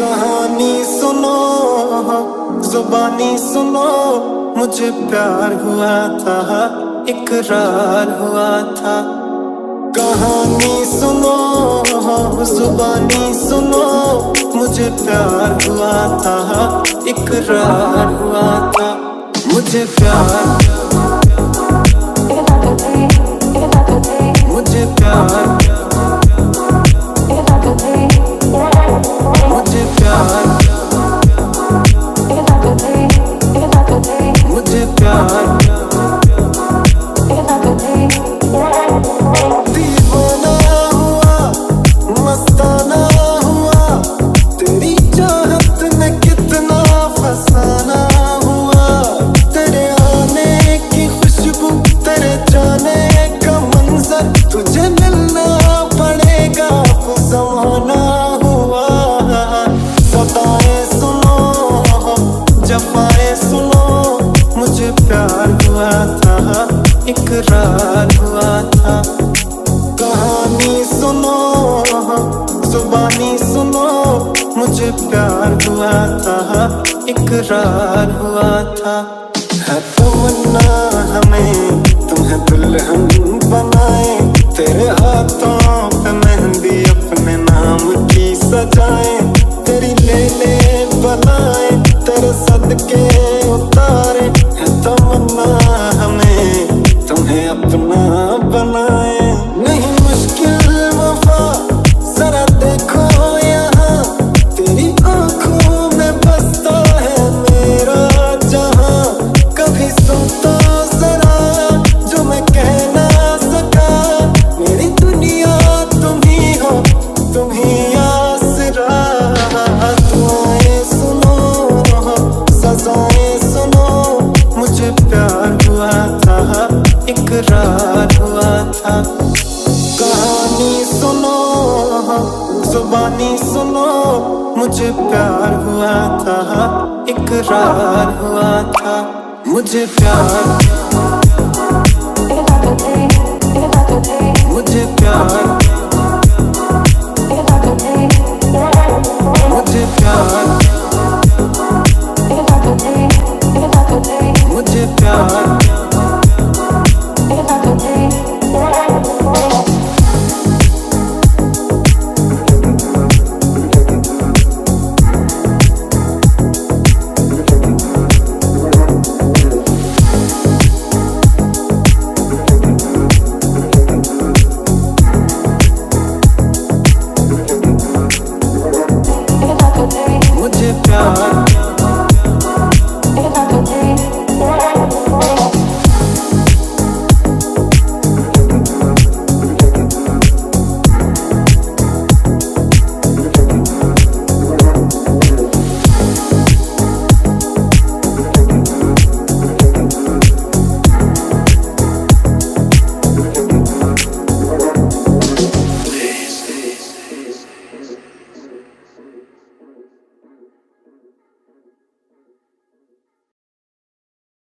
کہانی سنو، زبانی سنو، مجھے پیار ہوا تھا، اقرار ہوا تھا۔ کہانی سنو، زبانی سنو، مجھے پیار ہوا تھا، اقرار ہوا تھا۔ مجھے پیار تھا مجھے پیار ہوا تھا، اقرار ہوا تھا۔ ہے تمنا ہمیں، تمہیں دلہن بنائے۔ تیرے ہاتھوں پہ مہندی اپنے نام کی سجائیں سنو مجھے پیار ہوا تھا اقرار ہوا تھا مجھے پیار